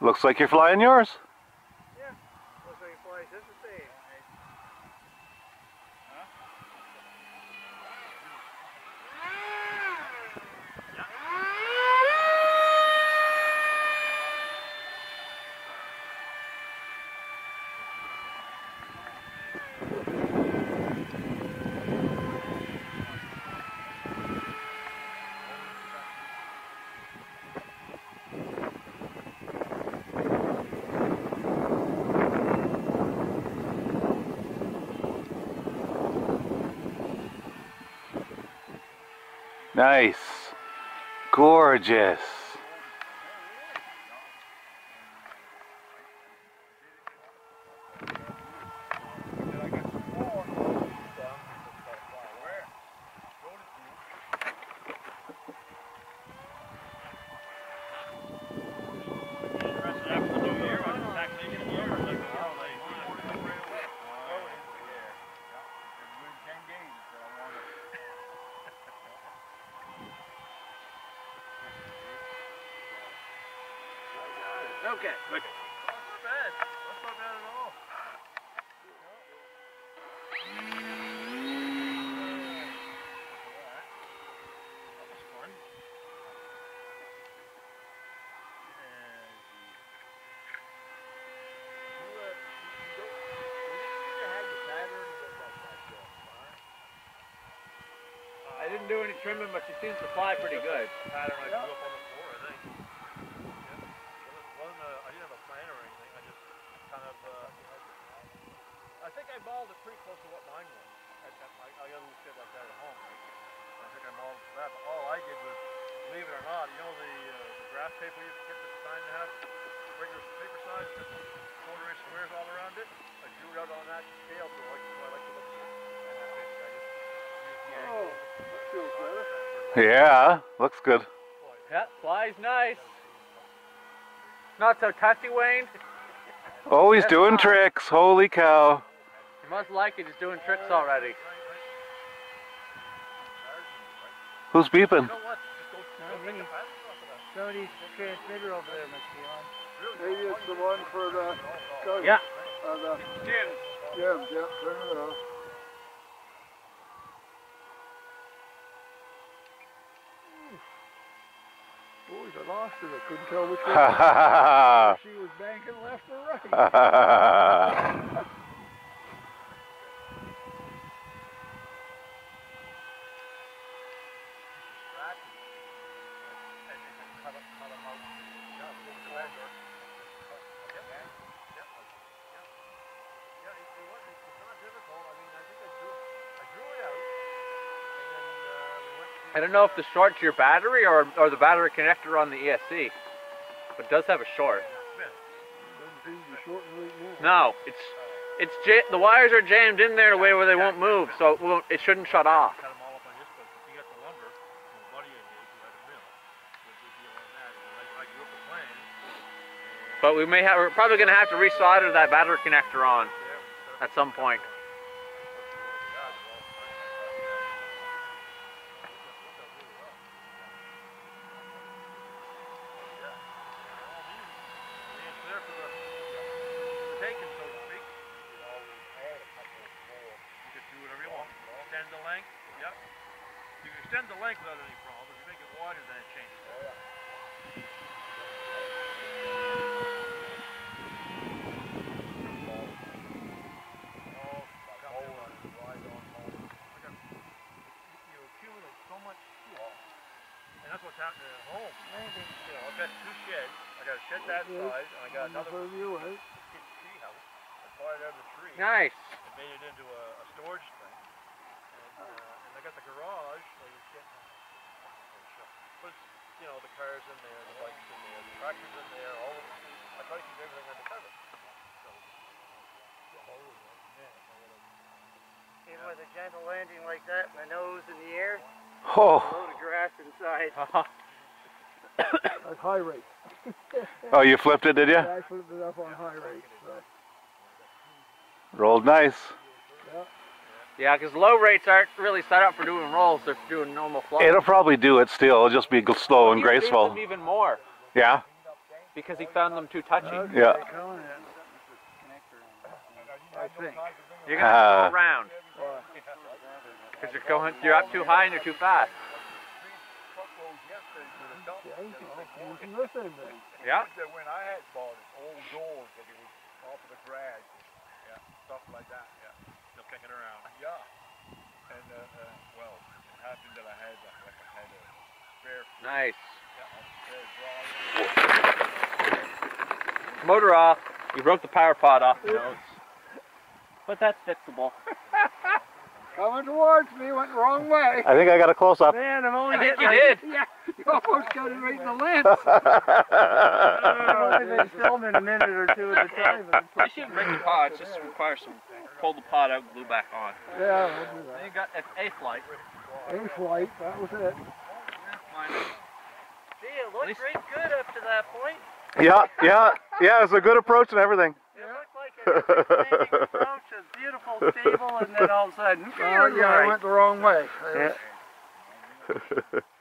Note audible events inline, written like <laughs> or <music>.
Looks like you're flying yours. Yeah. Looks like it flies just the same. Nice. Gorgeous. Okay. Not bad. That's not bad at all. That was fun. I didn't do any trimming, but she seems to fly pretty good. Pattern I grew up on the floor, I think. Yeah. Wasn't, wasn't a, I didn't have a plan or anything. I just kind of. Uh, I think I mauled it pretty close to what mine was. I, I, I got a little shit like that at home, right? And I think I mauled it to that. But all I did was, believe it or not, you know the, uh, the graph paper you get the sign to have regular paper size, just quarter inch squares all around it. I drew it out on that scale, so I, so I like to look at it. And I basically I just used the angle. Oh, that feels better. Yeah, looks good. Yeah, flies nice. Not so touchy, Wayne. Oh, he's doing tricks. Holy cow. You must like it. He's doing tricks already. Who's beeping? You know what? Just go, go take the pattern off of that. Somebody's transmitter over there must be on. Maybe it's the one for the gun. Yeah. Uh, the Jim. Jim, yeah, turn it off. Boys, I lost it. I couldn't tell which <laughs> way Ha ha ha she was banking left or right. <laughs> I don't know if the short's your battery or, or the battery connector on the ESC. But it does have a short. No, it's it's the wires are jammed in there in a way where they won't move, so it won't it shouldn't shut off. Cut 'em all up on this place. If you got the lumber from a buddy I knew who had a mill, would be deal on that. And I, I grew up with plans. But we may have we're probably gonna have to resolder that battery connector on at some point. Extend the length, yep. You can extend the length without any problem. If you make it wider, then it changes. Oh, come on. You accumulate so much shit. And that's what's happening at. You know, I've got two sheds. I got a shed that size, and I got another For you, kid tree house. I bought it out of the tree Nice. and made it into a, a storage thing. And, uh, and I got the garage where you get, but it's, you know, the cars in there, the bikes in there, the tractors in there, all of it. I try to keep everything under cover. So, Even with a gentle landing like that, my nose in the air, Oh, A load of grass inside. <laughs> At high rate. <laughs> oh, you flipped it, did you? I flipped it up on high rate. So. Rolled nice. Yeah, because low rates aren't really set up for doing rolls; they're doing normal flow. It'll probably do it still. It'll just be gl- slow and graceful. them even more. Yeah. because he found them too touchy. Okay, Yeah. I think. You're gonna uh. have to go around Well, because you're going, you're up too high and you're too fast. okay, well, using this end then. Yeah. When I had bought it, old doors that it was off of the garage, yeah, stuff like that, yeah. Still kicking around. Yeah. And, uh, uh, well, it happened that I had, like, I had a spare, Nice. yeah, a spare drawer. Motor off. You broke the power pod off the nose. But that's fixable. <laughs> Coming towards me, went the wrong way. I think I got a close up. Man, I'm only I think getting you did. Yeah, <laughs> you almost got it right in the lens. <laughs> I've only been filming a minute or two at a time. You shouldn't break the pod. It just requires some pull the pod out, glue back on. Yeah, we'll do Then you got it's A flight. that. A flight, that was it. Gee, it looked least- great good up to that point. yeah, yeah, yeah. It's a good approach and everything. It looked like an outstanding <laughs> approach, a beautiful stable, and then all of a sudden, Oh, yeah, I went the wrong way. Yeah. <laughs>